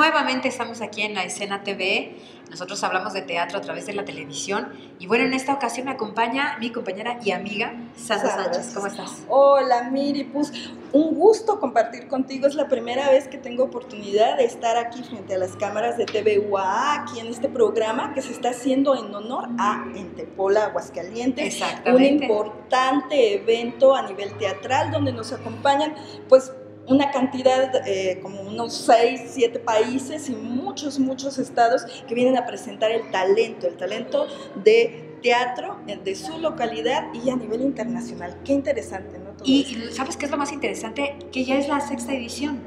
Nuevamente estamos aquí en la escena TV. Nosotros hablamos de teatro a través de la televisión. Y bueno, en esta ocasión me acompaña mi compañera y amiga Sandra Sánchez. ¿Cómo estás? Hola, Miri. Pues un gusto compartir contigo. Es la primera vez que tengo oportunidad de estar aquí frente a las cámaras de TVUA, aquí en este programa que se está haciendo en honor a Entepola, Aguascalientes. Exactamente. Un importante evento a nivel teatral donde nos acompañan, pues, una cantidad, eh, como unos seis, siete países y muchos, muchos estados que vienen a presentar el talento, el talento de teatro de su localidad y a nivel internacional. Qué interesante, ¿no? y, ¿sabes qué es lo más interesante? Que ya es la sexta edición.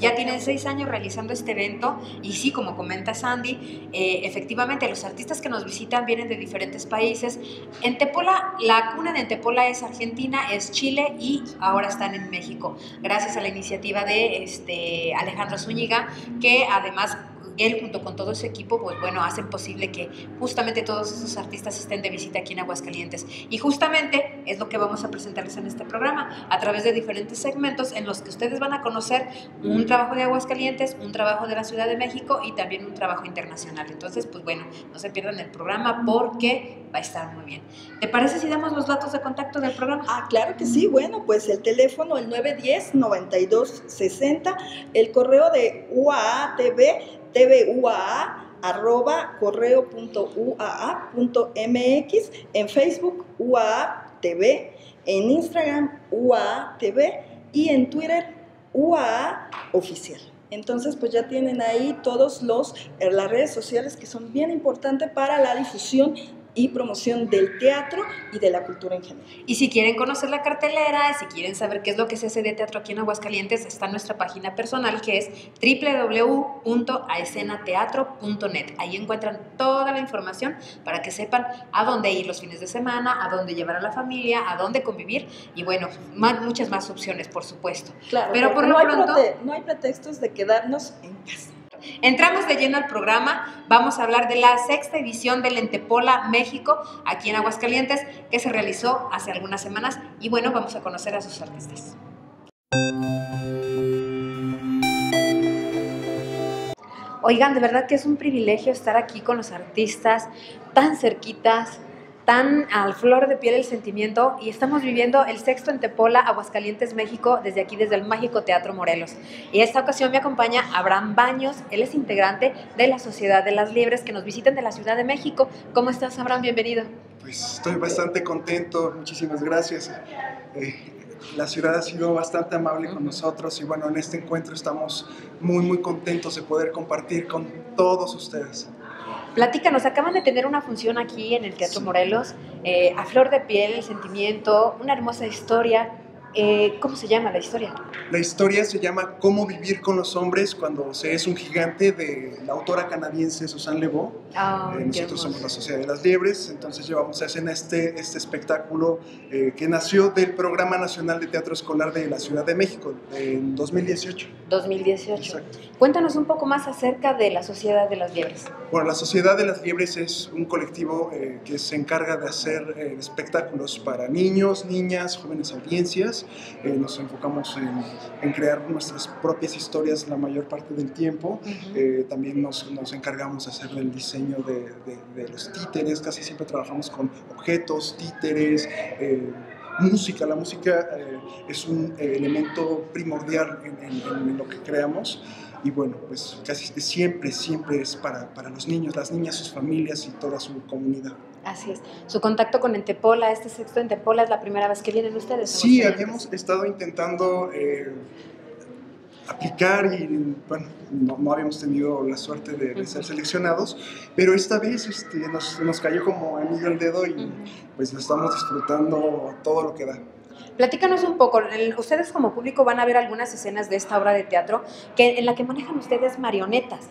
Ya tienen seis años realizando este evento y sí, como comenta Sandy, eh, efectivamente los artistas que nos visitan vienen de diferentes países. En Tepola, la cuna de Tepola es Argentina, es Chile y ahora están en México. Gracias a la iniciativa de este, Alejandro Zúñiga, que además él junto con todo su equipo, pues bueno, hacen posible que justamente todos esos artistas estén de visita aquí en Aguascalientes. Y justamente es lo que vamos a presentarles en este programa, a través de diferentes segmentos en los que ustedes van a conocer un trabajo de Aguascalientes, un trabajo de la Ciudad de México y también un trabajo internacional. Entonces, pues bueno, no se pierdan el programa porque va a estar muy bien. ¿Te parece si damos los datos de contacto del programa? Ah, claro que sí. Bueno, pues el teléfono, el 910-9260, el correo de UAATV tvua arroba correo.uaa.mx, en Facebook UAA TV, en Instagram UAA TV y en Twitter UAA Oficial. Entonces, pues ya tienen ahí todos los eh, las redes sociales que son bien importantes para la difusión y promoción del teatro y de la cultura en general. Y si quieren conocer la cartelera, si quieren saber qué es lo que se hace de teatro aquí en Aguascalientes, está nuestra página personal que es www.aescenateatro.net. Ahí encuentran toda la información para que sepan a dónde ir los fines de semana, a dónde llevar a la familia, a dónde convivir y bueno, muchas más opciones, por supuesto. Claro, pero por lo pronto no hay pretextos de quedarnos en casa. Entramos de lleno al programa, vamos a hablar de la sexta edición del Entepola México, aquí en Aguascalientes, que se realizó hace algunas semanas y bueno, vamos a conocer a sus artistas. Oigan, de verdad que es un privilegio estar aquí con los artistas tan cerquitas, tan al flor de piel el sentimiento y estamos viviendo el sexto en Tepola, Aguascalientes, México, desde aquí, desde el Mágico Teatro Morelos. Y esta ocasión me acompaña Abraham Baños, él es integrante de la Sociedad de las Liebres que nos visitan de la Ciudad de México. ¿Cómo estás, Abraham? Bienvenido. Pues estoy bastante contento, muchísimas gracias. Eh, la ciudad ha sido bastante amable con nosotros y bueno, en este encuentro estamos muy, muy contentos de poder compartir con todos ustedes. Platícanos, acaban de tener una función aquí en el Teatro Morelos, eh, a flor de piel, el sentimiento, una hermosa historia. Eh, ¿Cómo se llama la historia? La historia se llama Cómo vivir con los hombres cuando se es un gigante de la autora canadiense Susan Lebeau. Eh, nosotros somos la Sociedad de las Liebres, entonces llevamos a escena este, este espectáculo eh, que nació del Programa Nacional de Teatro Escolar de la Ciudad de México en 2018. 2018. Exacto. Cuéntanos un poco más acerca de la Sociedad de las Liebres. Bueno, la Sociedad de las Liebres es un colectivo que se encarga de hacer espectáculos para niños, niñas, jóvenes audiencias eh, nos enfocamos en, crear nuestras propias historias la mayor parte del tiempo. Eh, también nos, nos, encargamos de hacer el diseño de, de, los títeres, casi siempre trabajamos con objetos, títeres. Eh, música, la música es un elemento primordial en, en lo que creamos y bueno, pues casi siempre, siempre es para, para, los niños, las niñas, sus familias y toda su comunidad. Así es. Su contacto con Entepola, este sexto Entepola, es la primera vez que vienen ustedes. Sí, habíamos estado intentando eh, aplicar y bueno, no, habíamos tenido la suerte de, ser seleccionados, pero esta vez este, nos, nos, cayó como anillo el dedo y pues lo estamos disfrutando todo lo que da. Platícanos un poco, ustedes como público van a ver algunas escenas de esta obra de teatro que, en la que manejan ustedes marionetas.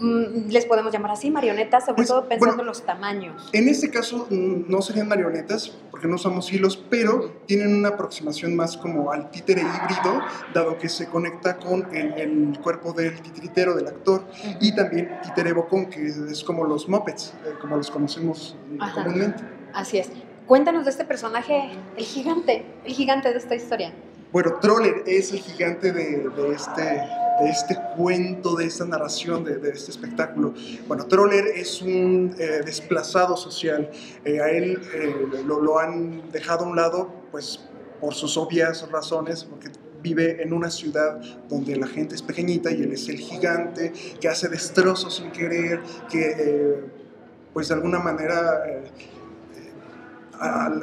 Mm, les podemos llamar así, marionetas, sobre pues, todo pensando en los tamaños. En este caso mm, no serían marionetas, porque no somos hilos, pero tienen una aproximación más como al títere híbrido, dado que se conecta con el, cuerpo del titiritero, del actor, y también títere bocón, que es como los muppets, eh, como los conocemos comúnmente. Así es. Cuéntanos de este personaje, el gigante, el gigante de esta historia. Bueno, Troller es el gigante de, este, este cuento, de esta narración, de, este espectáculo. Bueno, Troller es un eh, desplazado social. Eh, a él lo, lo, han dejado a un lado, pues por sus obvias razones, porque vive en una ciudad donde la gente es pequeñita y él es el gigante que hace destrozos sin querer, que pues de alguna manera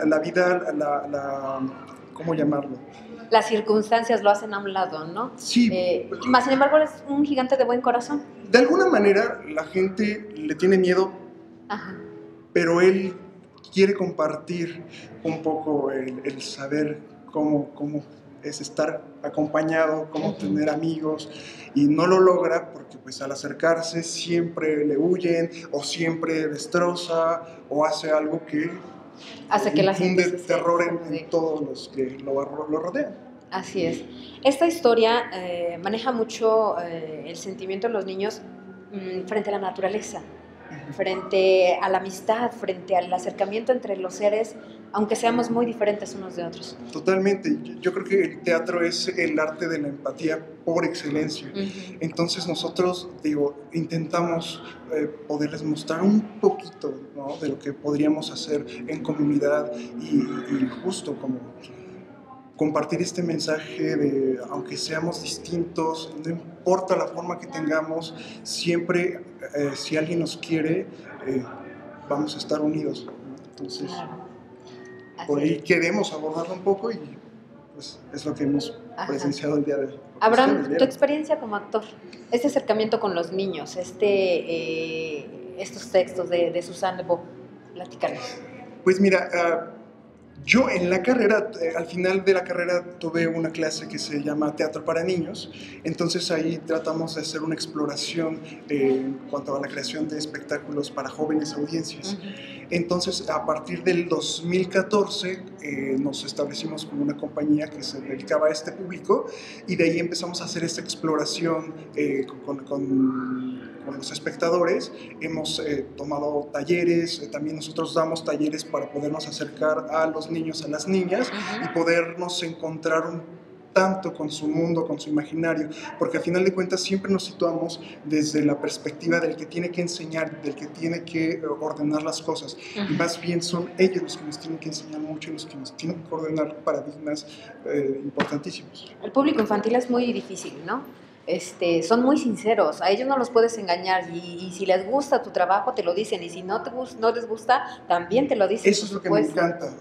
la vida, la, ¿cómo llamarlo? Las circunstancias lo hacen a un lado, ¿no? Sí. Eh, más sin embargo, es un gigante de buen corazón. De alguna manera, la gente le tiene miedo, pero él quiere compartir un poco el, saber cómo, cómo es estar acompañado, cómo tener amigos, y no lo logra porque pues al acercarse siempre le huyen o siempre destroza o hace algo que hace que la gente terror en, todos los que lo, lo, rodean. Así es. Esta historia eh, maneja mucho eh, el sentimiento de los niños mm, frente a la naturaleza, frente a la amistad, frente al acercamiento entre los seres, aunque seamos muy diferentes unos de otros. Totalmente. Yo creo que el teatro es el arte de la empatía por excelencia. Entonces nosotros, digo, intentamos eh, poderles mostrar un poquito de lo que podríamos hacer en comunidad y, justo como compartir este mensaje de, aunque seamos distintos, no importa la forma que tengamos, siempre eh, si alguien nos quiere, eh, vamos a estar unidos. Entonces, por ahí queremos abordarlo un poco y pues es lo que hemos presenciado el día de hoy. Abraham, tu experiencia como actor, este acercamiento con los niños, este, eh, estos textos de, de Susan Bo, platícanos. Pues mira, uh, yo en la carrera, eh, al final de la carrera tuve una clase que se llama Teatro para Niños, entonces ahí tratamos de hacer una exploración eh, en cuanto a la creación de espectáculos para jóvenes audiencias. Entonces, a partir del 2014 eh, nos establecimos como una compañía que se dedicaba a este público y de ahí empezamos a hacer esta exploración con, con, los espectadores. Hemos tomado talleres, también nosotros damos talleres para podernos acercar a los niños a las niñas y podernos encontrar un tanto con su mundo, con su imaginario, porque al final de cuentas siempre nos situamos desde la perspectiva del que tiene que enseñar, del que tiene que eh, ordenar las cosas, y más bien son ellos los que nos tienen que enseñar mucho, los que nos tienen que ordenar paradigmas eh, importantísimos. El público infantil es muy difícil, ¿no? Este, son muy sinceros, a ellos no los puedes engañar y, si les gusta tu trabajo te lo dicen y si no, te, no les gusta también te lo dicen. Eso es lo que me encanta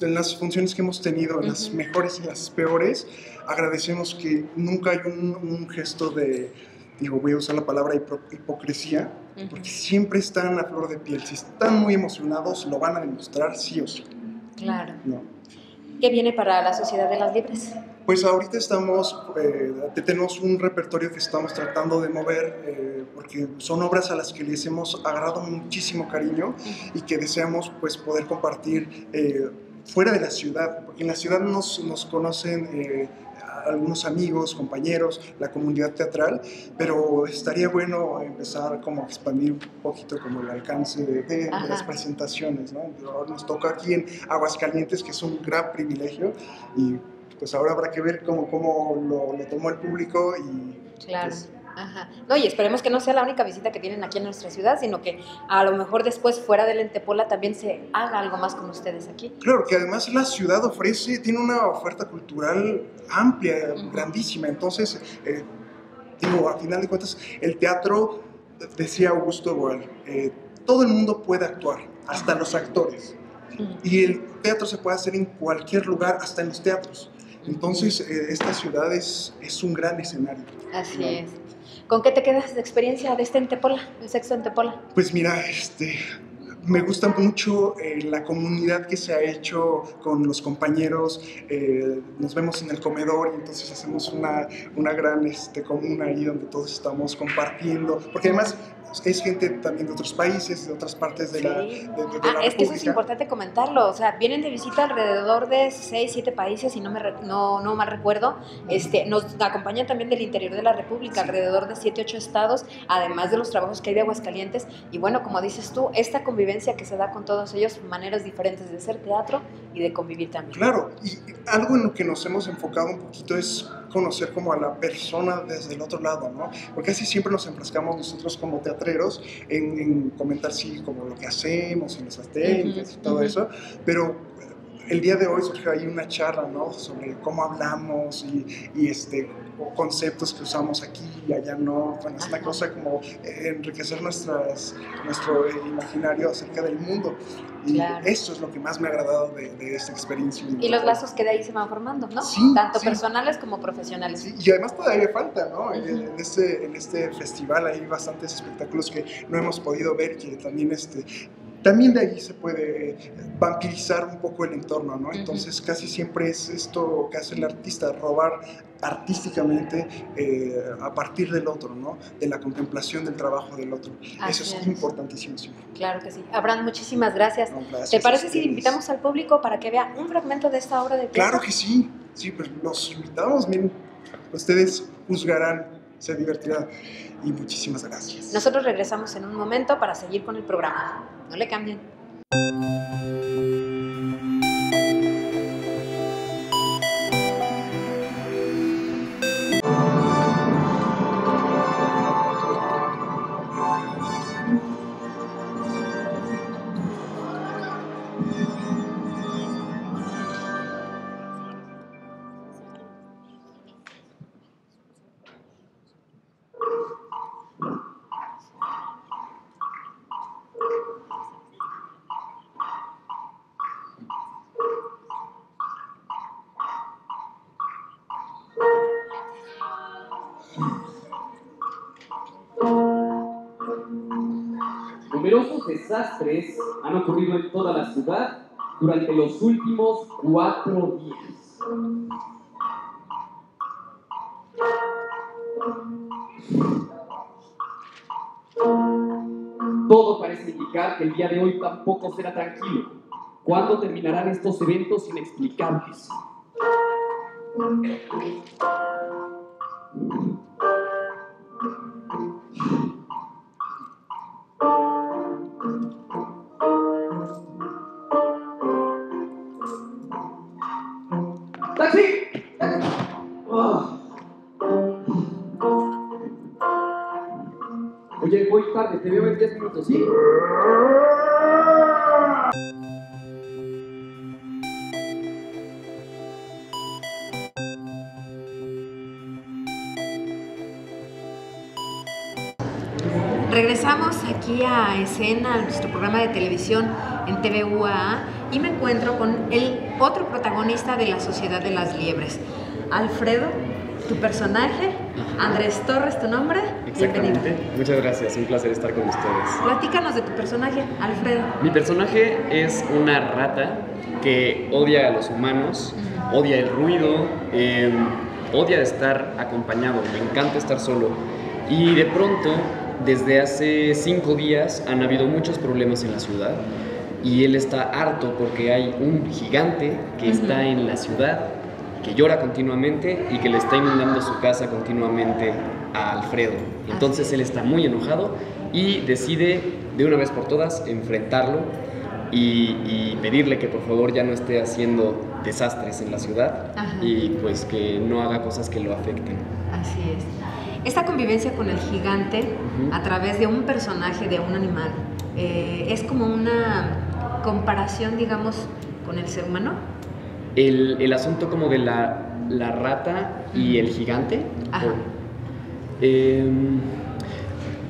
en las funciones que hemos tenido, las mejores y las peores, agradecemos que nunca hay un, gesto de, digo, voy a usar la palabra hipocresía, porque siempre están a flor de piel. Si están muy emocionados, lo van a demostrar sí o sí. Claro. ¿Qué viene para la Sociedad de las Libres? Pues ahorita estamos, eh, tenemos un repertorio que estamos tratando de mover, eh, porque son obras a las que les hemos agarrado muchísimo cariño y que deseamos pues poder compartir eh, fuera de la ciudad, porque en la ciudad nos, nos conocen eh, algunos amigos, compañeros, la comunidad teatral, pero estaría bueno empezar como a expandir un poquito como el alcance de, las presentaciones, ¿no? Nos toca aquí en Aguascalientes, que es un gran privilegio, y pues ahora habrá que ver cómo, cómo lo, tomó el público y... Claro. Pues, Ajá. No, y esperemos que no sea la única visita que tienen aquí en nuestra ciudad, sino que a lo mejor después fuera de Lentepola también se haga algo más con ustedes aquí. Claro, que además la ciudad ofrece, tiene una oferta cultural amplia, grandísima. Entonces, eh, digo, a final de cuentas, el teatro, decía Augusto Boal, eh, todo el mundo puede actuar, hasta los actores. Y el teatro se puede hacer en cualquier lugar, hasta en los teatros. Entonces, eh, esta ciudad es, es, un gran escenario. Así es. ¿Con qué te quedas de experiencia de este en Tepola, el sexo en Tepola? Pues mira, este, me gusta mucho eh, la comunidad que se ha hecho con los compañeros. Eh, nos vemos en el comedor y entonces hacemos una, una gran este, comuna ahí donde todos estamos compartiendo. Porque además es gente también de otros países, de otras partes de la, de, ah, Es que eso es importante comentarlo, o sea, vienen de visita alrededor de 6, 7 países, y no, me, no, no mal recuerdo, este, nos acompañan también del interior de la República, alrededor de 7, 8 estados, además de los trabajos que hay de Aguascalientes, y bueno, como dices tú, esta convivencia que se da con todos ellos, maneras diferentes de ser teatro y de convivir también. Claro, y algo en lo que nos hemos enfocado un poquito es conocer como a la persona desde el otro lado, ¿no? Porque así siempre nos enfrascamos nosotros como teatreros en, comentar, sí, como lo que hacemos, en nuestras técnicas y todo eso, pero el día de hoy surgió ahí una charla, ¿no? Sobre cómo hablamos y, y este, conceptos que usamos aquí y allá no. Bueno, es una cosa como enriquecer nuestras, nuestro imaginario acerca del mundo. Y eso es lo que más me ha agradado de, esta experiencia. Y los lazos que de ahí se van formando, ¿no? Sí, Tanto personales como profesionales. y además todavía falta, ¿no? en, este, en este festival hay bastantes espectáculos que no hemos podido ver, que también este, también de ahí se puede vampirizar un poco el entorno, ¿no? Entonces casi siempre es esto que hace el artista, robar artísticamente eh, a partir del otro, ¿no? De la contemplación del trabajo del otro. Eso es, importantísimo. Claro que sí. Abraham, muchísimas gracias. ¿Te parece si invitamos al público para que vea un fragmento de esta obra de teatro? Claro que sí. Sí, pues los invitamos, miren, ustedes juzgarán, se divertirán y muchísimas gracias. Nosotros regresamos en un momento para seguir con el programa. No le cambien. Desastres han ocurrido en toda la ciudad durante los últimos cuatro días. Todo parece indicar que el día de hoy tampoco será tranquilo. ¿Cuándo terminarán estos eventos inexplicables? Te veo en 10 minutos, ¿sí? Regresamos aquí a escena, a nuestro programa de televisión en TVUA y me encuentro con el otro protagonista de la Sociedad de las Liebres, Alfredo tu personaje. Andrés Torres, tu nombre. Exactamente. Muchas gracias, un placer estar con ustedes. Platícanos de tu personaje, Alfredo. Mi personaje es una rata que odia a los humanos, odia el ruido, em, odia estar acompañado, le encanta estar solo. Y de pronto, desde hace cinco días, han habido muchos problemas en la ciudad y él está harto porque hay un gigante que está en la ciudad que llora continuamente y que le está inundando su casa continuamente a Alfredo. Entonces él está muy enojado y decide de una vez por todas enfrentarlo y, pedirle que por favor ya no esté haciendo desastres en la ciudad y pues que no haga cosas que lo afecten. Así es. Esta convivencia con el gigante a través de un personaje, de un animal, eh, es como una comparación, digamos, con el ser humano el, el asunto como de la, la, rata y el gigante. Em,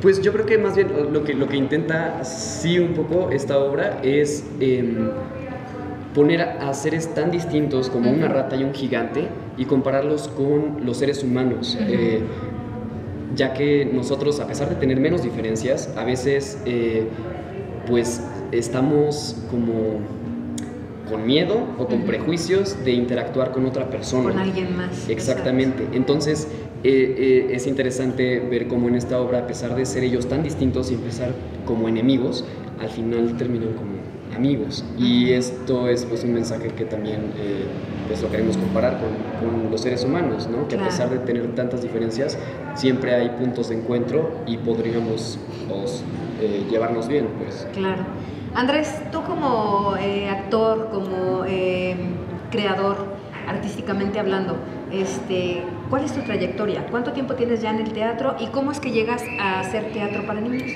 pues yo creo que más bien lo que, lo que intenta sí un poco esta obra es em, poner a seres tan distintos como una rata y un gigante y compararlos con los seres humanos. Eh, ya que nosotros, a pesar de tener menos diferencias, a veces eh, pues estamos como con miedo o con prejuicios de interactuar con otra persona. Con alguien más. Exactamente. Entonces, eh, eh, es interesante ver cómo en esta obra, a pesar de ser ellos tan distintos y empezar como enemigos, al final terminan como amigos. Y esto es pues, un mensaje que también eh, pues, lo queremos comparar con, con, los seres humanos, ¿no? que a pesar de tener tantas diferencias, siempre hay puntos de encuentro y podríamos pues, llevarnos bien. Pues. Claro. Andrés, tú como eh, actor, como eh, creador, artísticamente hablando, este, ¿cuál es tu trayectoria? ¿Cuánto tiempo tienes ya en el teatro y cómo es que llegas a hacer teatro para niños?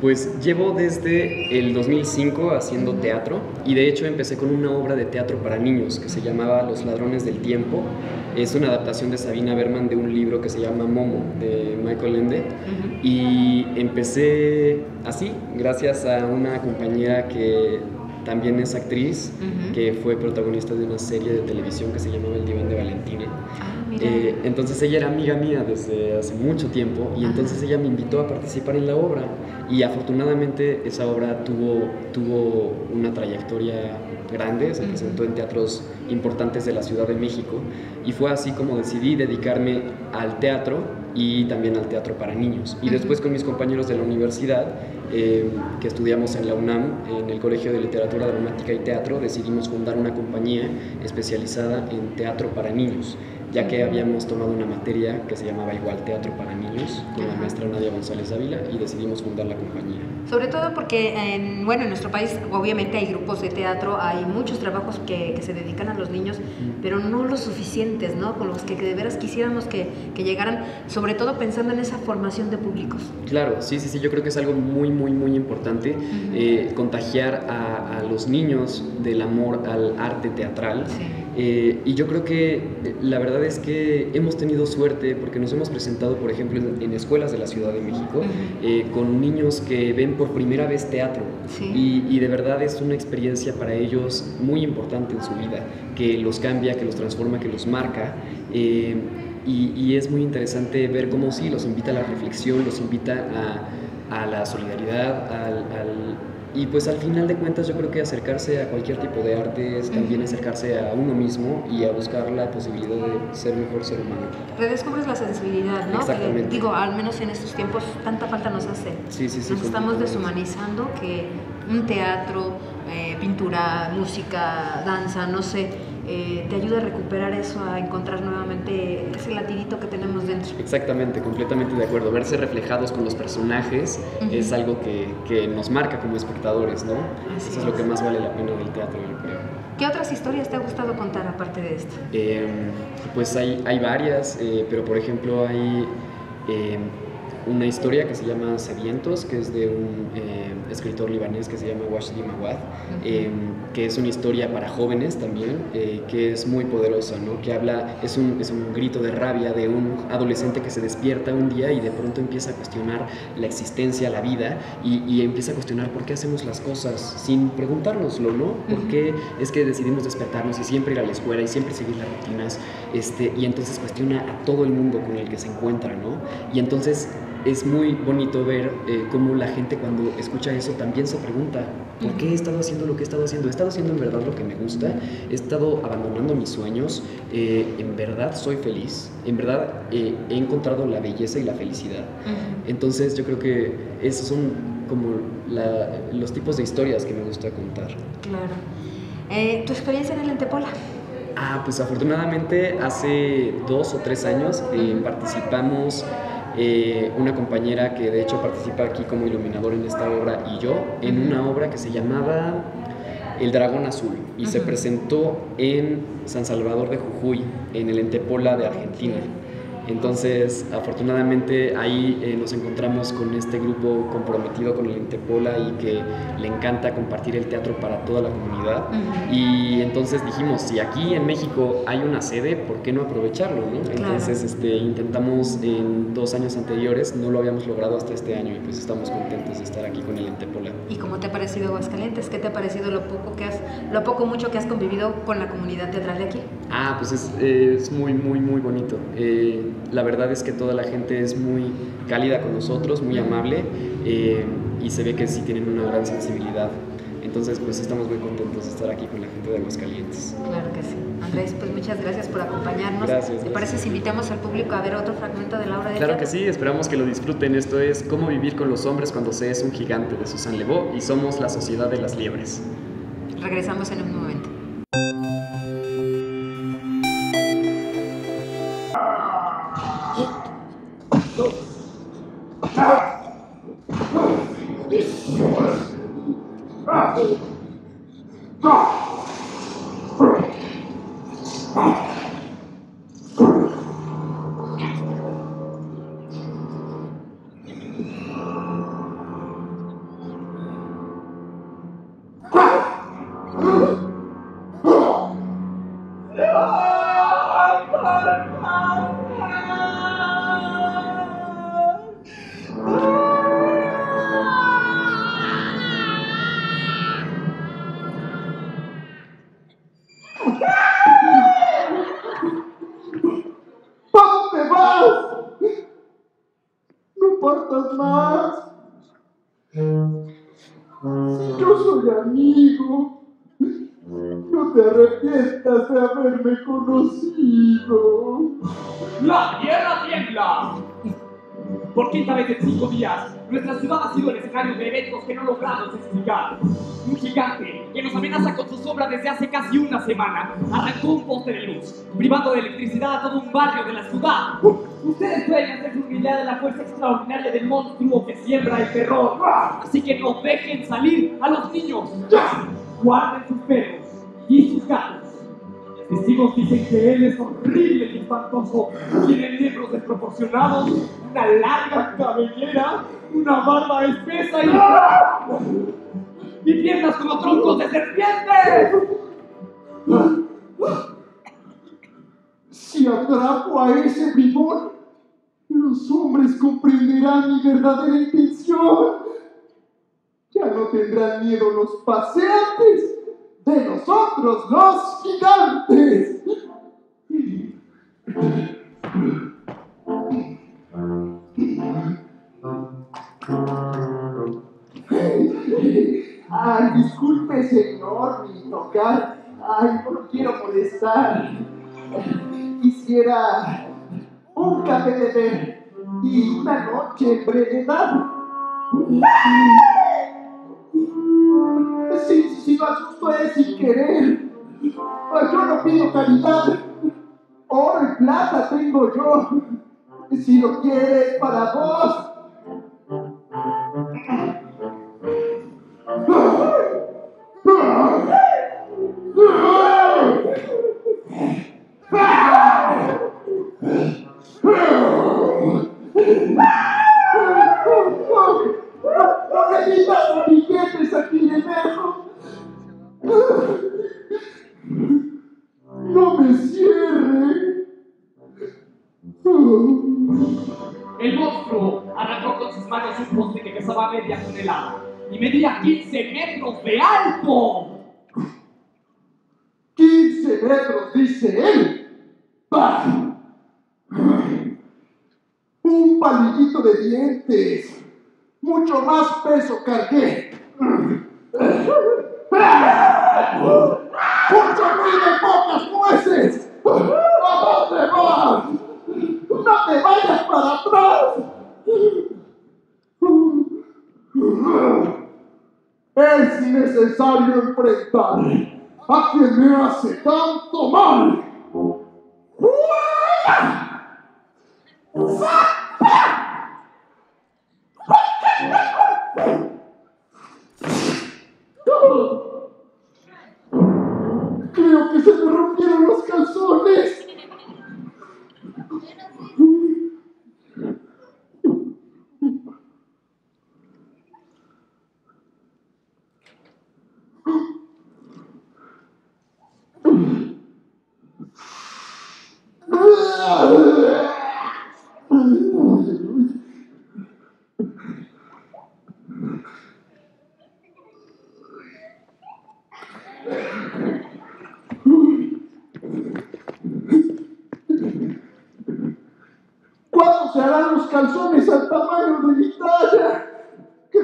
Pues llevo desde el 2005 haciendo teatro y de hecho empecé con una obra de teatro para niños que se llamaba Los Ladrones del Tiempo. Es una adaptación de Sabina Berman de un libro que se llama Momo de Michael Ende y empecé así, gracias a una compañera que también es actriz, que fue protagonista de una serie de televisión que se llamaba El Diván de Valentina. Ah, Eh, entonces ella era amiga mía desde hace mucho tiempo y entonces ella me invitó a participar en la obra y afortunadamente esa obra tuvo, tuvo una trayectoria grande, se presentó en teatros importantes de la Ciudad de México y fue así como decidí dedicarme al teatro y también al teatro para niños. Y después con mis compañeros de la universidad, eh, que estudiamos en la UNAM, en el Colegio de Literatura Dramática y Teatro, decidimos fundar una compañía especializada en teatro para niños ya que habíamos tomado una materia que se llamaba igual Teatro para Niños con la maestra Nadia González Ávila y decidimos fundar la compañía. Sobre todo porque, en, bueno, en nuestro país obviamente hay grupos de teatro, hay muchos trabajos que, que se dedican a los niños, pero no los suficientes, ¿no? Con los que, que de veras quisiéramos que, que, llegaran, sobre todo pensando en esa formación de públicos. Claro, sí, sí, sí, yo creo que es algo muy, muy, muy importante, uh -huh. eh, contagiar a, a, los niños del amor al arte teatral. Sí. Eh, y yo creo que la verdad es que hemos tenido suerte porque nos hemos presentado, por ejemplo, en, en escuelas de la Ciudad de México, uh -huh. eh, con niños que ven por primera vez teatro. Sí. Y, y, de verdad es una experiencia para ellos muy importante en su vida, que los cambia, que los transforma, que los marca. Eh, y, y, es muy interesante ver cómo sí, los invita a la reflexión, los invita a, a la solidaridad, al, al y pues al final de cuentas yo creo que acercarse a cualquier tipo de arte es también acercarse a uno mismo y a buscar la posibilidad de ser mejor ser humano. Redescubres la sensibilidad, ¿no? Exactamente. Que, digo, al menos en estos tiempos tanta falta nos hace. Sí, sí, sí. Nos estamos deshumanizando que un teatro, eh, pintura, música, danza, no sé, eh, te ayuda a recuperar eso, a encontrar nuevamente ese latidito que tenemos dentro. Exactamente, completamente de acuerdo. Verse reflejados con los personajes uh -huh. es algo que, que, nos marca como espectadores, ¿no? Así eso es, es, lo que más vale la pena del teatro, yo creo. ¿Qué otras historias te ha gustado contar aparte de esto? Eh, pues hay, hay varias, eh, pero por ejemplo hay eh, una historia que se llama Sedientos, que es de un eh, escritor libanés que se llama Washdi Mawad, uh -huh. eh, que es una historia para jóvenes también, eh, que es muy poderosa, ¿no? que habla, es un, es un grito de rabia de un adolescente que se despierta un día y de pronto empieza a cuestionar la existencia, la vida, y, y empieza a cuestionar por qué hacemos las cosas sin preguntárnoslo, ¿no? ¿Por qué es que decidimos despertarnos y siempre ir a la escuela y siempre seguir las rutinas? Este, y entonces cuestiona a todo el mundo con el que se encuentra, ¿no? Y entonces es muy bonito ver eh, cómo la gente cuando escucha eso también se pregunta, ¿por qué he estado haciendo lo que he estado haciendo? ¿He estado haciendo en verdad lo que me gusta? ¿He estado abandonando mis sueños? Eh, ¿En verdad soy feliz? ¿En verdad eh, he encontrado la belleza y la felicidad? Uh -huh. Entonces yo creo que esos son como la, los tipos de historias que me gusta contar. Claro. ¿Tu experiencia en el Antepola? Ah, pues afortunadamente hace dos o tres años participamos eh, una compañera que de hecho participa aquí como iluminador en esta obra y yo, en una obra que se llamaba El Dragón Azul y uh -huh. se presentó en San Salvador de Jujuy, en el Entepola de Argentina. Entonces, afortunadamente ahí eh, nos encontramos con este grupo comprometido con el Entepola y que le encanta compartir el teatro para toda la comunidad. Uh -huh. Y entonces dijimos, si aquí en México hay una sede, ¿por qué no aprovecharlo? ¿no? Entonces claro. este, intentamos en dos años anteriores, no lo habíamos logrado hasta este año y pues estamos contentos de estar aquí con el Entepola. ¿Y cómo te ha parecido Aguascalientes? ¿Qué te ha parecido lo poco que has, lo poco mucho que has convivido con la comunidad teatral de aquí? Ah, pues es, es muy, muy, muy bonito. Eh, la verdad es que toda la gente es muy cálida con nosotros, muy amable eh, y se ve que sí tienen una gran sensibilidad. Entonces, pues estamos muy contentos de estar aquí con la gente de Aguascalientes. Claro que sí. Andrés, pues muchas gracias por acompañarnos. Gracias. ¿Te parece si invitamos al público a ver otro fragmento de la obra de Claro teatro? que sí, esperamos que lo disfruten. Esto es Cómo vivir con los hombres cuando se es un gigante de Susan Levaux y somos la sociedad de las liebres. Regresamos en un momento. En cinco días, nuestra ciudad ha sido el escenario de eventos que no logramos explicar. Un gigante que nos amenaza con su sombra desde hace casi una semana arrancó un poste de luz, privando de electricidad a todo un barrio de la ciudad. Ustedes pueden hacer idea de la fuerza extraordinaria del monstruo que siembra el terror. Así que no dejen salir a los niños. Guarden sus perros y sus gatos. Testigos dicen que él es horrible y espantoso. Tiene miembros desproporcionados, una larga cabellera, una barba espesa y... y piernas como troncos de serpiente. Si atrapo a ese bribón, los hombres comprenderán mi verdadera intención. Ya no tendrán miedo los paseantes de nosotros, los gigantes. Ay, disculpe, señor, mi tocar. Ay, no quiero molestar. Quisiera un café de té y una noche en brevedad. Si, si lo asusto es sin querer. Ay, Yo no pido caridad. Oro y plata tengo yo. Si lo quieres para vos.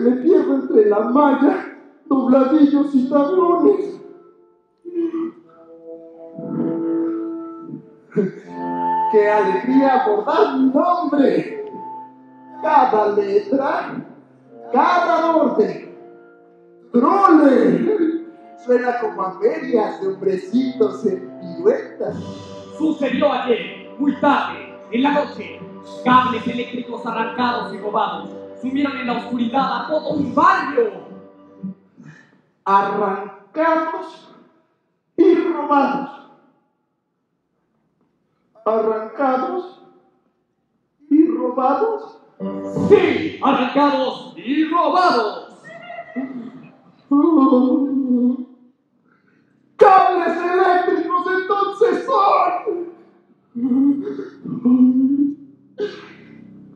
Me pierdo entre la malla, dobladillos y tablones. ¡Qué alegría abordar mi nombre! Cada letra, cada orden. ¡Trole! Suena como a ferias de hombrecitos en piruetas. Sucedió ayer, muy tarde, en la noche. Cables eléctricos arrancados y robados sumieron en la oscuridad a todo un barrio. arrancados y robados. arrancados y robados. Sí, arrancados y robados. ¡Cables eléctricos entonces son!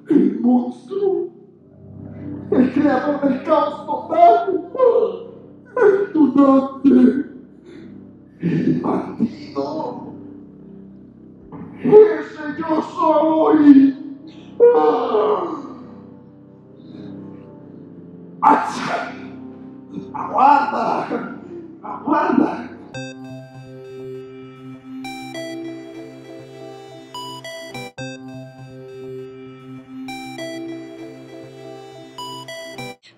El monstruo. El creador del caos total. El tunante. El bandido. Ese yo soy. ¡Ah! ¡Aguarda! ¡Aguarda!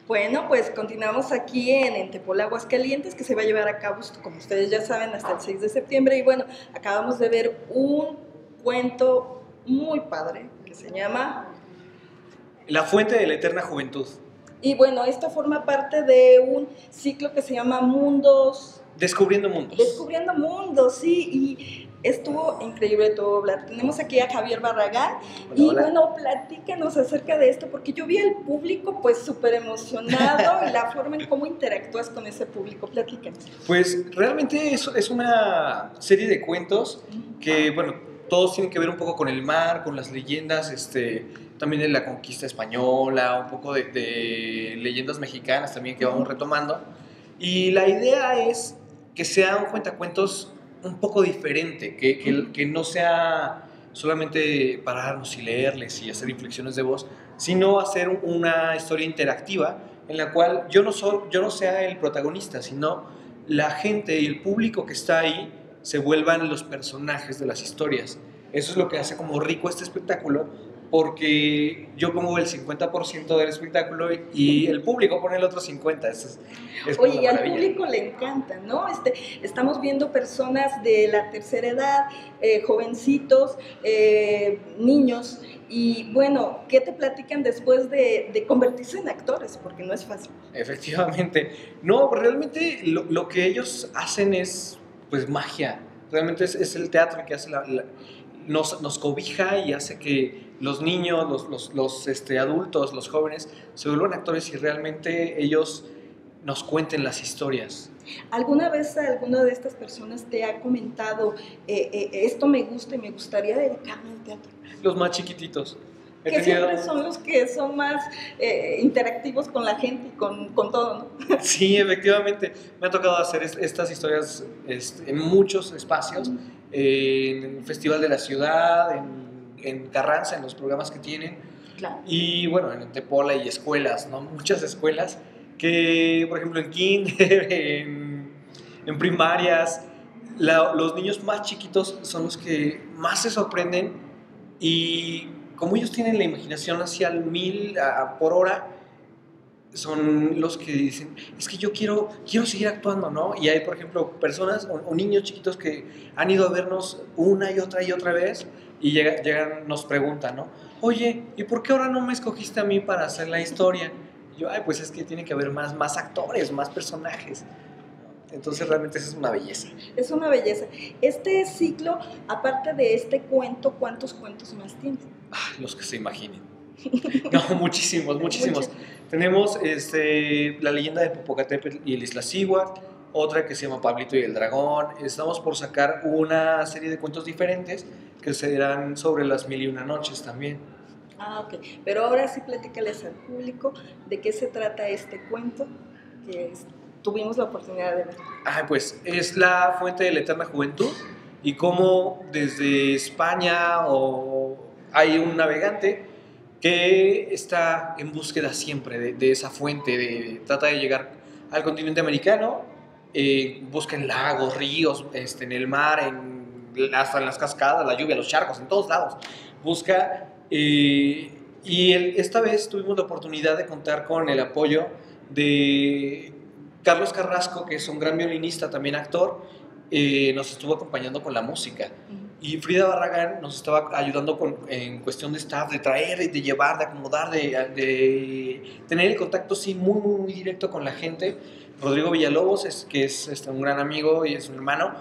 Bueno, pues continuamos aquí en Entepol Aguascalientes, que se va a llevar a cabo, como ustedes ya saben, hasta el 6 de septiembre. Y bueno, acabamos de ver un cuento muy padre que se llama... La fuente de la eterna juventud. Y bueno, esto forma parte de un ciclo que se llama Mundos... Descubriendo mundos. Descubriendo mundos, sí, y estuvo increíble todo hablar. Tenemos aquí a Javier Barragán y hola. bueno, platícanos acerca de esto, porque yo vi al público pues súper emocionado y la forma en cómo interactúas con ese público. Platícanos. Pues realmente es, es una serie de cuentos que, bueno, todos tienen que ver un poco con el mar, con las leyendas, este, también de la conquista española, un poco de, de leyendas mexicanas también que vamos retomando. Y la idea es que sea un cuentacuentos un poco diferente, que, que, que no sea solamente pararnos y leerles y hacer inflexiones de voz, sino hacer una historia interactiva en la cual yo no, soy, yo no sea el protagonista, sino la gente y el público que está ahí se vuelvan los personajes de las historias. Eso es lo que hace como rico este espectáculo, porque yo pongo el 50% del espectáculo y, el público pone el otro 50%. Eso es, es Oye, y al público le encanta, ¿no? Este, estamos viendo personas de la tercera edad, eh, jovencitos, eh, niños, y bueno, ¿qué te platican después de, de convertirse en actores? Porque no es fácil. Efectivamente. No, realmente lo, lo que ellos hacen es, pues, magia. Realmente es, es el teatro que hace la, la- nos, nos cobija y hace que los niños, los, los, los, este, adultos, los jóvenes, se vuelvan actores y realmente ellos nos cuenten las historias. ¿Alguna vez alguna de estas personas te ha comentado, eh, eh, esto me gusta y me gustaría dedicarme al teatro? Los más chiquititos. Que tenido- siempre son los que son más eh, interactivos con la gente y con, con todo, ¿no? Sí, efectivamente. Me ha tocado hacer es- estas historias este, en muchos espacios, en el Festival de la Ciudad, en, en Carranza, en los programas que tienen, Claro. y bueno, en Tepola y escuelas, ¿no? Muchas escuelas que, por ejemplo, en kinder, en, en primarias, la- los niños más chiquitos son los que más se sorprenden y como ellos tienen la imaginación hacia el mil por hora, son los que dicen, es que yo quiero, quiero seguir actuando, ¿no? Y hay, por ejemplo, personas o, niños chiquitos que han ido a vernos una y otra y otra vez y llega- llegan, nos preguntan, ¿no? Oye, ¿y por qué ahora no me escogiste a mí para hacer la historia? Y yo, ay, pues es que tiene que haber más, más actores, más personajes. Entonces realmente es una belleza. Es una belleza. Este ciclo, aparte de este cuento, ¿cuántos cuentos más tienes? Ah, los que se imaginen. No, muchísimos, muchísimos. Tenemos este, la leyenda de Popocatépetl y el Isla Seward, otra que se llama Pablito y el Dragón. Estamos por sacar una serie de cuentos diferentes que serán sobre las mil y una noches también. Ah, ok. Pero ahora sí platícales al público de qué se trata este cuento que es- tuvimos la oportunidad de ver. Ah, pues es la fuente de la eterna juventud y cómo desde España o hay un navegante que está en búsqueda siempre de, esa fuente, de, trata de llegar al continente americano, eh, busca en lagos, ríos, este, en el mar, en, hasta en las cascadas, la lluvia, los charcos, en todos lados. Busca eh, y esta vez tuvimos la oportunidad de contar con el apoyo de Carlos Carrasco, que es un gran violinista, también actor, eh, nos estuvo acompañando con la música. Y Frida Barragán nos estaba ayudando con, en cuestión de staff, de traer, de llevar, de acomodar, de, de tener el contacto sí, muy, muy, muy directo con la gente. Rodrigo Villalobos, es, que es este, un gran amigo y es un hermano,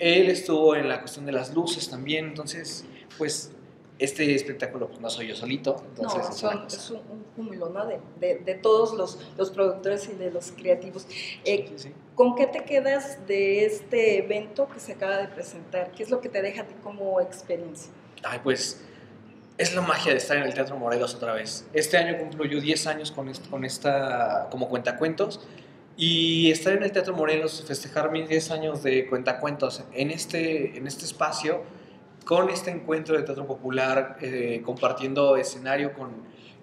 Él estuvo en la cuestión de las luces también, entonces, pues este espectáculo pues, no soy yo solito. Entonces no, es, son- es un, un cúmulo ¿no? de, de- de todos los, los productores y de los creativos. Eh, Sí, sí. ¿Con qué te quedas de este evento que se acaba de presentar? ¿Qué es lo que te deja a ti como experiencia? Ay, pues es la magia de estar en el Teatro Morelos otra vez. Este año cumplo yo 10 años con, est- con esta, como cuentacuentos. Y estar en el Teatro Morelos, festejar mis 10 años de cuentacuentos en este, en este espacio, con este encuentro de teatro popular, eh, compartiendo escenario con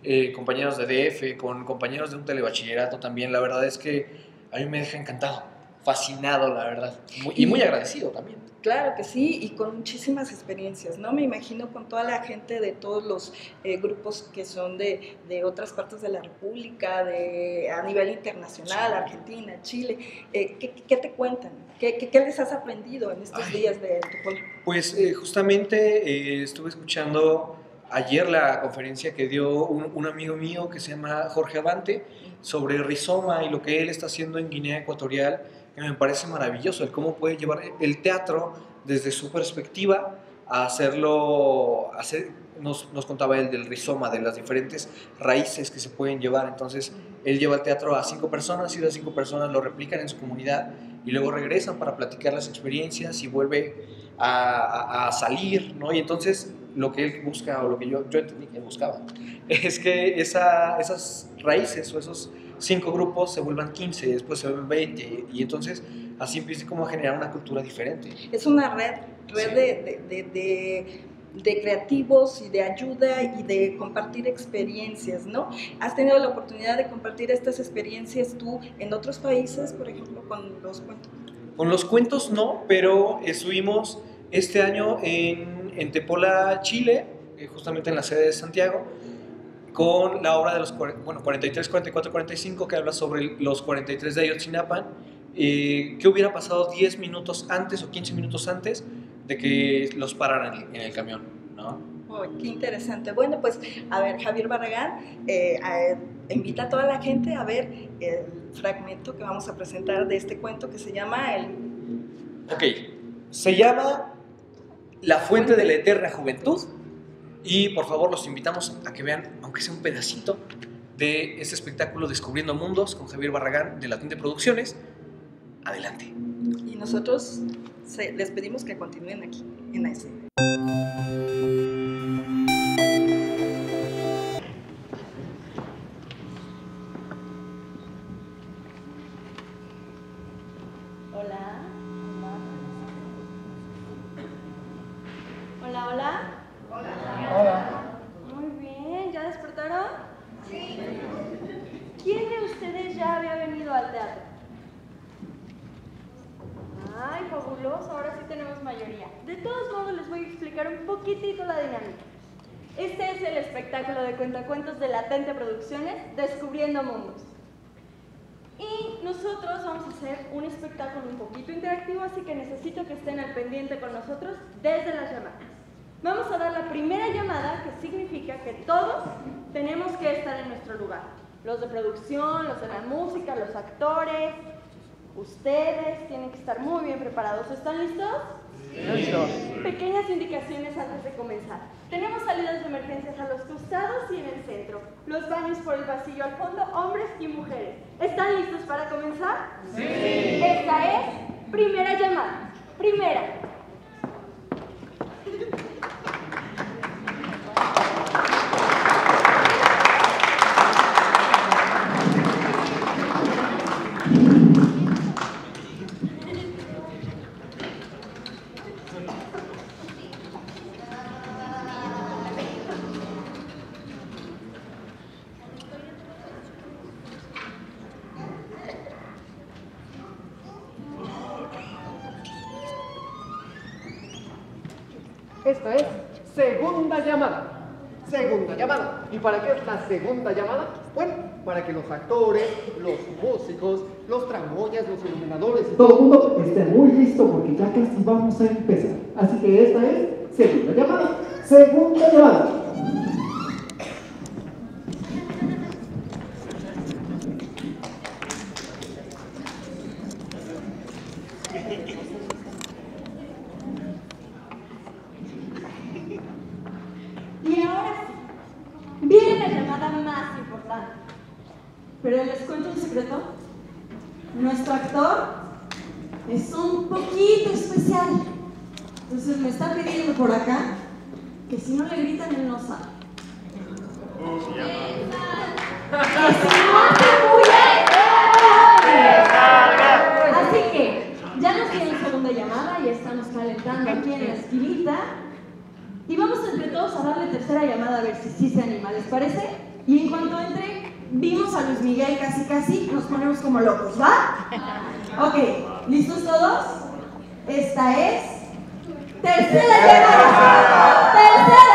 eh, compañeros de DF, con compañeros de un telebachillerato también, la verdad es que a mí me deja encantado, fascinado, la verdad, Muy- y muy agradecido también. Claro que sí, y con muchísimas experiencias, ¿no? Me imagino con toda la gente de todos los eh, grupos que son de, de otras partes de la República, de, a nivel internacional, Argentina, Chile. Eh, ¿qué, qué te cuentan? ¿Qué, qué, qué les has aprendido en estos Ay. días de tu pueblo? Pues eh, justamente eh, estuve escuchando ayer la conferencia que dio un, amigo mío que se llama Jorge Avante sobre rizoma y lo que él está haciendo en Guinea Ecuatorial, que me parece maravilloso, el cómo puede llevar el teatro desde su perspectiva a hacerlo, hacer, nos, nos contaba él del rizoma, de las diferentes raíces que se pueden llevar, entonces él lleva el teatro a cinco personas y las cinco personas lo replican en su comunidad y luego regresan para platicar las experiencias y vuelve a- a salir, ¿no? Y entonces lo que él busca o lo que yo, yo entendí que él buscaba es que esa, esas raíces o esos cinco grupos se vuelvan 15, después se vuelven 20 y entonces así empieza como a generar una cultura diferente. Es una red, red Sí. de, de- de- de- de creativos y de ayuda y de compartir experiencias, ¿no? ¿Has tenido la oportunidad de compartir estas experiencias tú en otros países, por ejemplo, con los cuentos? Con los cuentos no, pero estuvimos este año en, en Tepola, Chile, eh, justamente en la sede de Santiago, con la obra de los bueno, 43, 44, 45, que habla sobre los 43 de Ayotzinapa. Eh, ¿Qué hubiera pasado 10 minutos antes o 15 minutos antes de que los pararan en el, en el camión? ¿no? Oh, qué interesante. Bueno, pues a ver, Javier Barragán, eh, a- invita a toda la gente a ver el fragmento que vamos a presentar de este cuento que se llama El Ok, se llama La Fuente de la Eterna Juventud y por favor los invitamos a que vean, aunque sea un pedacito, de este espectáculo Descubriendo Mundos con Javier Barragán de Latente Producciones. Adelante. Y nosotros les pedimos que continúen aquí, en la escena. Hola. Hola. Hola, hola. Muy bien, ¿ya despertaron? Sí. ¿Quién de ustedes ya había venido al teatro? Ay, fabuloso, ahora sí tenemos mayoría. De todos modos les voy a explicar un poquitito la dinámica. Este es el espectáculo de cuentacuentos de Latente Producciones, Descubriendo Mundos. Y nosotros vamos a hacer un espectáculo un poquito interactivo, así que necesito que estén al pendiente con nosotros desde las llamadas. Vamos a dar la primera llamada, que significa que todos tenemos que estar en nuestro lugar. Los de producción, los de la música, los actores, ustedes tienen que estar muy bien preparados. ¿Están listos? Pequeñas indicaciones antes de comenzar. Tenemos salidas de emergencias a los costados y en el centro. Los baños por el pasillo al fondo, hombres y mujeres. ¿Están listos para comenzar? Sí. Esta es primera llamada. Primera. Segunda llamada? Bueno, para que los actores, los músicos, los tramoyas, los iluminadores y todo el mundo estén muy listos porque ya casi vamos a empezar. Así que esta es segunda llamada. Segunda llamada. importante. Pero les cuento un secreto. Nuestro actor es un poquito especial. Entonces me está pidiendo por acá que si no le gritan, él no sabe. Así que ya nos tienen segunda llamada, y estamos calentando aquí en la esquinita. Y vamos entre todos a darle tercera llamada a ver ¿les parece? Y en cuanto entre, vimos a Luis Miguel casi casi, nos ponemos como locos, ¿va? Ok, ¿listos todos? Esta es tercera llamada. Tercera.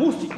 En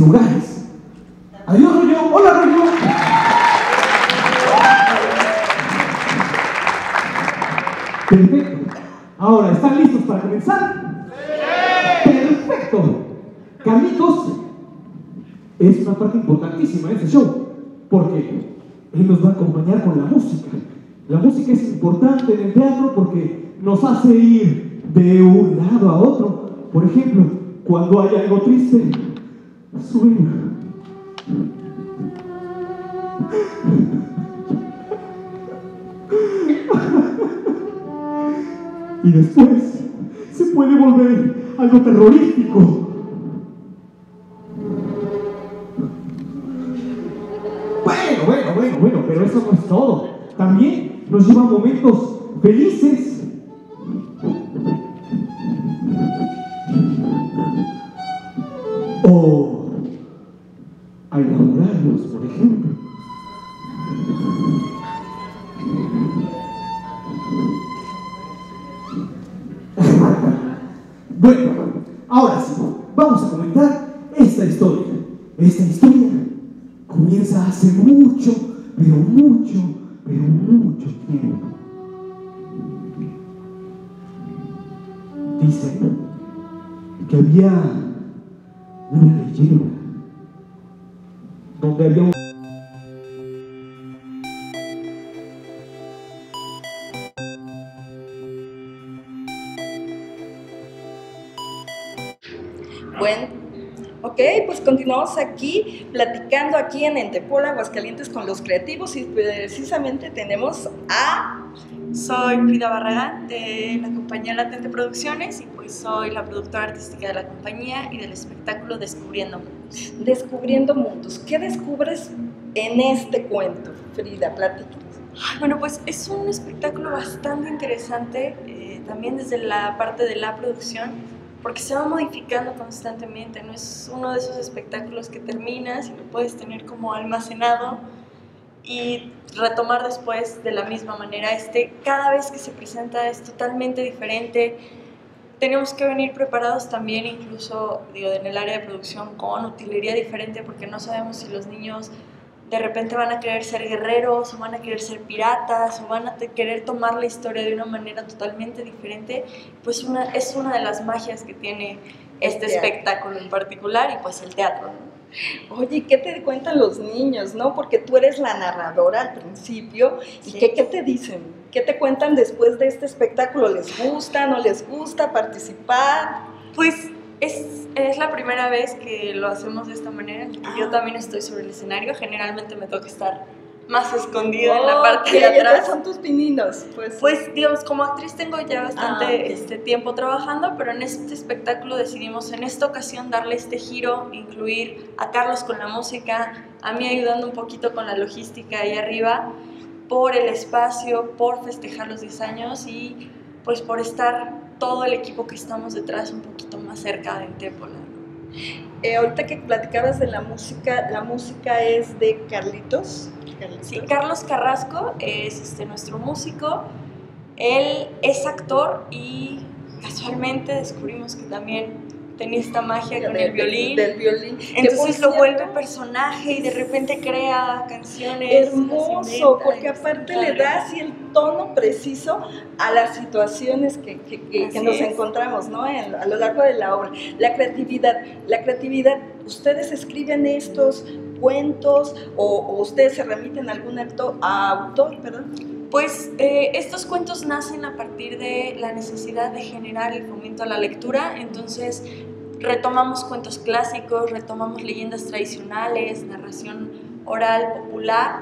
lugares. Adiós, Rollo. Hola, Rollo. Perfecto. Ahora, ¿están listos para comenzar? Perfecto. Carlitos es una parte importantísima de este show, porque él nos va a acompañar con la música. La música es importante en el teatro porque nos hace ir de un lado a otro. Por ejemplo, cuando hay algo triste, suena. Y después se puede volver algo terrorífico. Bueno, bueno, bueno, bueno, pero eso no es todo. También nos lleva momentos felices. O a enamorarnos, por ejemplo. Bueno, ahora sí, vamos a comentar esta historia. Esta historia comienza hace mucho, pero mucho, pero mucho tiempo. Dicen que había una leyenda Bueno, ok, pues continuamos aquí platicando aquí en Entepola, Aguascalientes con los creativos y precisamente tenemos a... Soy Frida Barragán de la compañía Latente Producciones y pues soy la productora artística de la compañía y del espectáculo Descubriendo Mundos. Descubriendo Mundos. ¿Qué descubres en este cuento, Frida? Platícanos. Bueno, pues es un espectáculo bastante interesante, eh, también desde la parte de la producción, porque se va modificando constantemente, no es uno de esos espectáculos que terminas y lo puedes tener como almacenado y retomar después de la misma manera. Este, cada vez que se presenta es totalmente diferente. Tenemos que venir preparados también, incluso digo, en el área de producción, con utilería diferente, porque no sabemos si los niños de repente van a querer ser guerreros, o van a querer ser piratas, o van a querer tomar la historia de una manera totalmente diferente. Pues una, es una de las magias que tiene este espectáculo en particular y pues el teatro. Oye, ¿qué te cuentan los niños, no? Porque tú eres la narradora al principio. ¿Y qué, qué te dicen? ¿Qué te cuentan después de este espectáculo? ¿Les gusta, no les gusta participar? Pues es, es la primera vez que lo hacemos de esta manera. que Yo Ah. también estoy sobre el escenario. Generalmente me toca estar más escondida en la Ok, parte de entonces atrás. son tus pininos. Pues, Pues digamos, como actriz tengo ya bastante Ah, ok. este, tiempo trabajando, pero en este espectáculo decidimos en esta ocasión darle este giro, incluir a Carlos con la música, a mí ayudando un poquito con la logística ahí arriba, por el espacio, por festejar los 10 años y pues por estar todo el equipo que estamos detrás un poquito más cerca de Tépola. Eh, ahorita que platicabas de la música, la música es de Carlitos. Carlitos. Sí, Carlos Carrasco es este, nuestro músico. Él es actor y casualmente descubrimos que también tenía esta magia con el violín. Del violín. Entonces lo vuelve personaje y de repente crea canciones. Hermoso, porque aparte le da así el tono preciso a las situaciones que, que- que- que Así nos es. encontramos ¿no? A lo largo de la obra. La creatividad, la creatividad, ¿ustedes escriben estos cuentos o, o ustedes se remiten a algún acto, a autor, perdón? Pues eh, estos cuentos nacen a partir de la necesidad de generar el fomento a la lectura, entonces retomamos cuentos clásicos, retomamos leyendas tradicionales, narración oral, popular,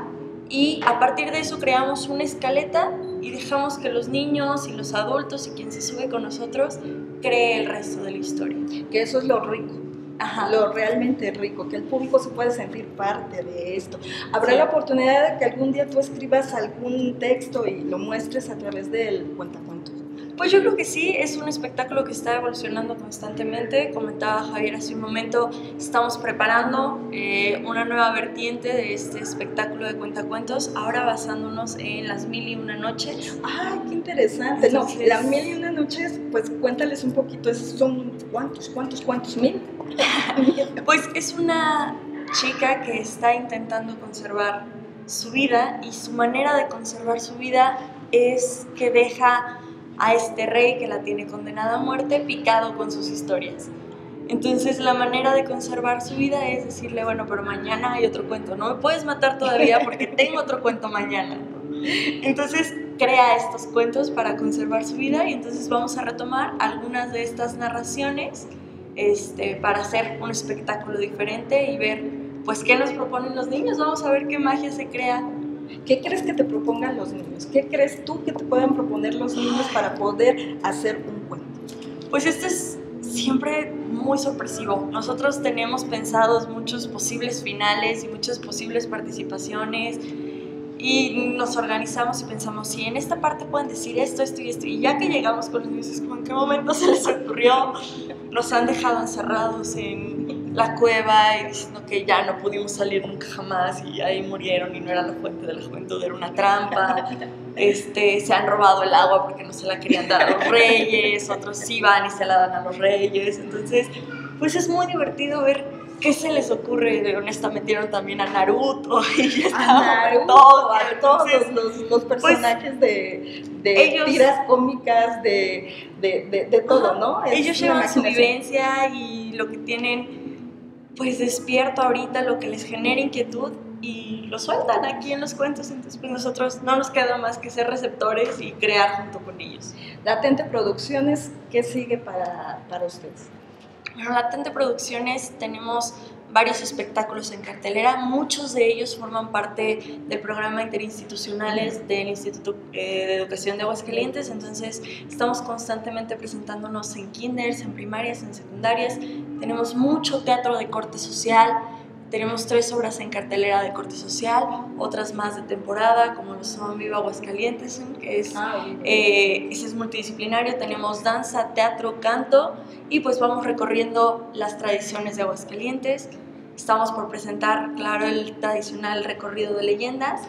y a partir de eso creamos una escaleta y dejamos que los niños y los adultos y quien se sube con nosotros cree el resto de la historia. Que eso es lo rico. Ajá. Lo realmente rico, que el público se puede sentir parte de esto. ¿Habrá Sí. la oportunidad de que algún día tú escribas algún texto y lo muestres a través del cuentacuentos? Pues yo creo que sí, es un espectáculo que está evolucionando constantemente. Comentaba Javier hace un momento, estamos preparando eh, una nueva vertiente de este espectáculo de cuentacuentos, ahora basándonos en las mil y una noches. ¡Ay, qué interesante! Entonces- no, las mil y una noches, pues cuéntales un poquito, ¿son cuántos, cuántos, cuántos mil? Pues es una chica que está intentando conservar su vida y su manera de conservar su vida es que deja a este rey que la tiene condenada a muerte picado con sus historias. Entonces la manera de conservar su vida es decirle, bueno, pero mañana hay otro cuento, no me puedes matar todavía porque tengo otro cuento mañana. Entonces crea estos cuentos para conservar su vida y entonces vamos a retomar algunas de estas narraciones este, para hacer un espectáculo diferente y ver pues qué nos proponen los niños, vamos a ver qué magia se crea. ¿Qué crees que te propongan los niños? ¿Qué crees tú que te puedan proponer los niños para poder hacer un cuento? Pues este es siempre muy sorpresivo. Nosotros tenemos pensados muchos posibles finales y muchas posibles participaciones y nos organizamos y pensamos, si en esta parte pueden decir esto, esto y esto, y ya que llegamos con los niños, es como, ¿en qué momento se les ocurrió? Nos han dejado encerrados en la cueva y diciendo que ya no pudimos salir nunca jamás y ahí murieron y no era la fuente de la juventud, era una trampa. Este, se han robado el agua porque no se la querían dar a los reyes, otros sí van y se la dan a los reyes. Entonces, pues es muy divertido ver qué se les ocurre. Honestamente, metieron también a Naruto y ya A estaba Naruto, todo. a todos los, los personajes de, de Pues, ellos- tiras cómicas, de, de, de, de todo, ¿no? Es ellos llevan su vivencia y lo que tienen pues despierto ahorita, lo que les genera inquietud y lo sueltan aquí en los cuentos, entonces pues nosotros no nos queda más que ser receptores y crear junto con ellos. Latente Producciones, ¿qué sigue para, para ustedes? En Latente Producciones tenemos varios espectáculos en cartelera, muchos de ellos forman parte del programa interinstitucionales del Instituto eh, de Educación de Aguascalientes, entonces estamos constantemente presentándonos en kinders, en primarias, en secundarias, tenemos mucho teatro de corte social, tenemos tres obras en cartelera de corte social, otras más de temporada, como lo son Viva Aguascalientes, que es, eh, ese es multidisciplinario, tenemos danza, teatro, canto, y pues vamos recorriendo las tradiciones de Aguascalientes. Estamos por presentar, claro, el tradicional recorrido de leyendas,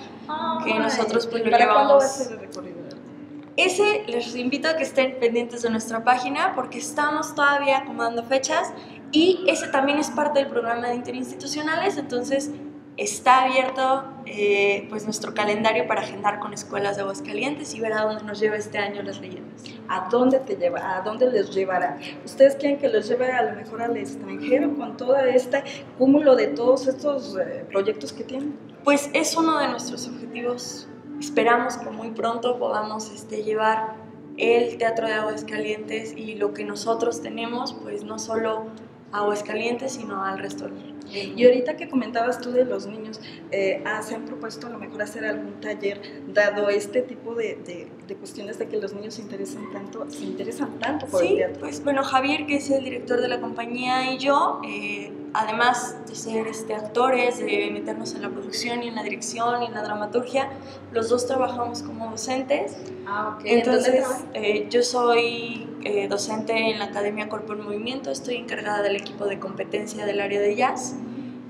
que Ay, nosotros pues lo ¿Para va a llevamos... ser el recorrido? Ese les invito a que estén pendientes de nuestra página porque estamos todavía acomodando fechas y ese también es parte del programa de interinstitucionales, entonces está abierto eh, pues nuestro calendario para agendar con escuelas de Aguascalientes y ver a dónde nos lleva este año las leyendas. ¿A dónde te lleva? ¿A dónde les llevará? ¿Ustedes quieren que los lleve a lo mejor al extranjero con todo este cúmulo de todos estos eh, proyectos que tienen? Pues es uno de nuestros objetivos. Esperamos que muy pronto podamos este, llevar el Teatro de Aguascalientes y lo que nosotros tenemos, pues no solo Aguascalientes, sino al resto del mundo. Y ahorita que comentabas tú de los niños, eh, ah, ¿se han propuesto a lo mejor hacer algún taller dado este tipo de, de, de cuestiones de que los niños se interesan tanto, se interesan tanto por sí, el teatro? pues bueno, Javier, que es el director de la compañía, y yo, eh, además de ser este, actores, de meternos en la producción y en la dirección y en la dramaturgia, los dos trabajamos como docentes. Ah, ok. ¿En dónde Entonces, eh, yo soy eh, docente en la Academia Cuerpo en Movimiento, estoy encargada del equipo de competencia del área de jazz.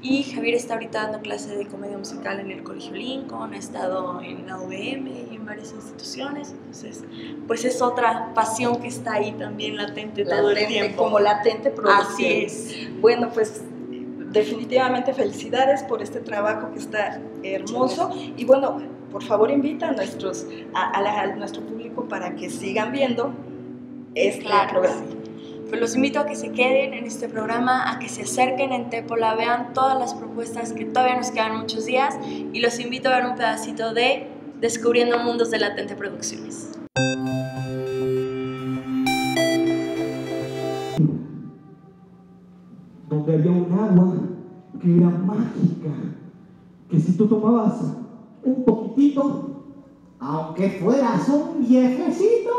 Y Javier está ahorita dando clase de comedia musical en el Colegio Lincoln, ha estado en la UVM y en varias instituciones. Entonces, pues es otra pasión que está ahí también latente, todo el Latente, tiempo. Como latente producción. Así es. Bueno, pues definitivamente felicidades por este trabajo que está hermoso y bueno, por favor invita a, nuestros, a, a la- a nuestro público para que sigan viendo este Claro, programa. sí. Pues los invito a que se queden en este programa, a que se acerquen en Tepola, vean todas las propuestas que todavía nos quedan muchos días y los invito a ver un pedacito de Descubriendo Mundos de Latente Producciones. Donde había un agua que era mágica, que si tú tomabas un poquitito, aunque fueras un viejecito,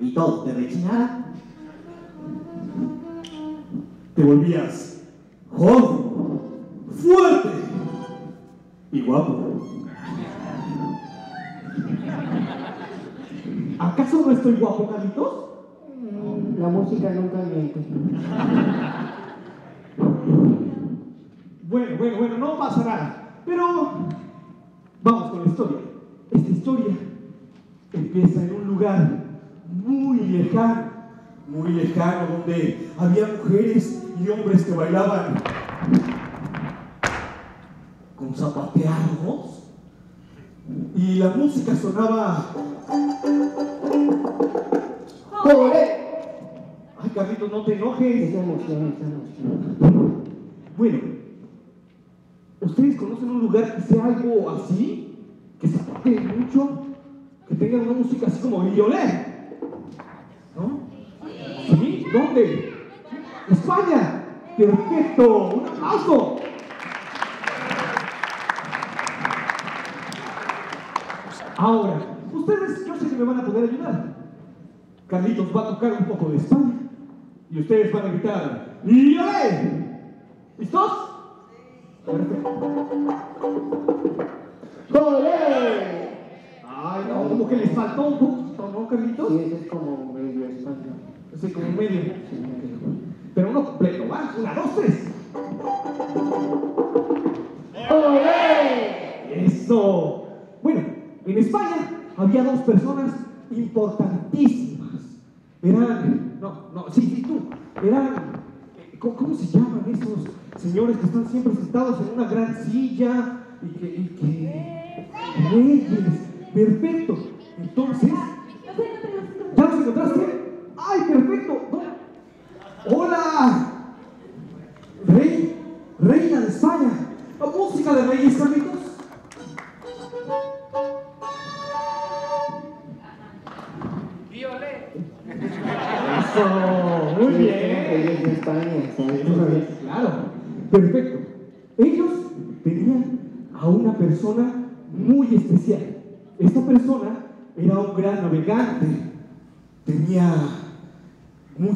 y todo te rechinara, te volvías joven, fuerte y guapo. ¿Acaso no estoy guapo, Carlitos? La música nunca miente. Bueno, bueno, bueno, no pasa nada. Pero vamos con la historia. Esta historia empieza en un lugar muy lejano, muy lejano, donde había mujeres y hombres que bailaban con zapateados. Y la música sonaba. Carlitos, no te enojes. Emoción, emoción. Bueno, ¿ustedes conocen un lugar que sea algo así? Que se aparte mucho, que tenga una música así como violet. ¿No? ¿Sí? ¿Dónde? ¡España! ¡Perfecto! ¡Un aplauso! Ahora, ustedes yo sé que me van a poder ayudar. Carlitos va a tocar un poco de España y ustedes van a gritar ¡Violet! ¿Listos? ¡Joder! Ay, no, como que les faltó un poquito, ¿no, Carlitos? Sí, ese es como medio español. Ese como medio. Pero uno completo, ¿va? Una, dos, tres. Eso. Bueno, en España había dos personas importantísimas. Eran, no, no, sí, sí, tú. Eh, ¿cómo, cómo se llaman esos señores que están siempre sentados en una gran silla y que, y que reyes? Perfecto. Entonces, ¿ya los encontraste?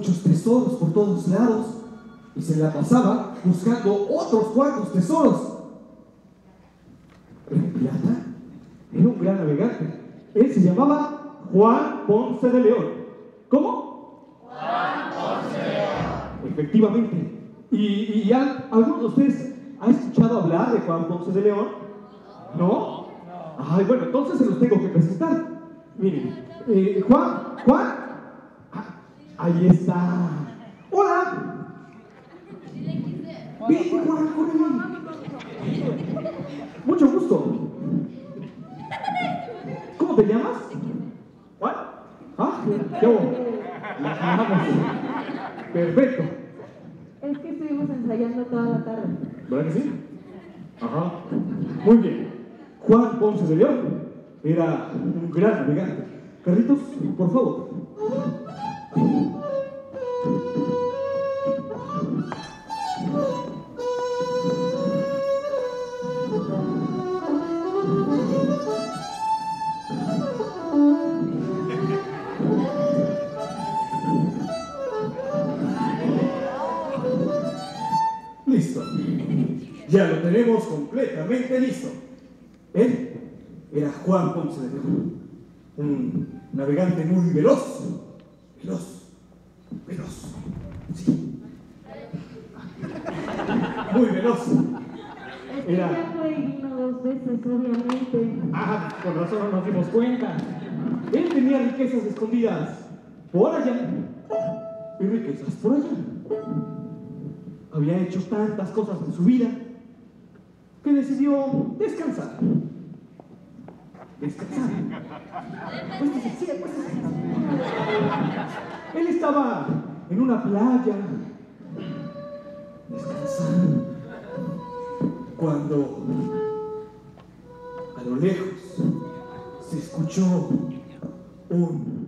Muchos tesoros por todos lados y se la pasaba buscando otros cuantos tesoros. ¿Era un pirata? Era un gran navegante. Él se llamaba Juan Ponce de León. ¿Cómo? Juan Ponce de León. Efectivamente. ¿Y, y alguno de ustedes ha escuchado hablar de Juan Ponce de León? ¿No? Ay, bueno, entonces se los tengo que presentar. Miren, eh, Juan, Juan, ahí está. Hola. Vente, Juan. Mucho gusto. ¿Cómo te llamas? ¿Juan? Ah, qué bueno. La. Perfecto. Es que estuvimos ensayando toda la tarde. ¿Verdad que sí? Ajá. Muy bien. Juan Ponce León era un gran navegante. Carlitos, por favor. Listo. Ya lo tenemos completamente listo. Él era Juan Ponce de León, un navegante muy veloz. Veloz. Sí. Muy veloz. Es que Era- ya fue y vino dos veces, obviamente. Con razón no nos dimos cuenta. Él tenía riquezas escondidas por allá y riquezas por allá. Había hecho tantas cosas en su vida que decidió descansar. Descansar. Sí, acuéstese. Él estaba en una playa descansando cuando a lo lejos se escuchó un...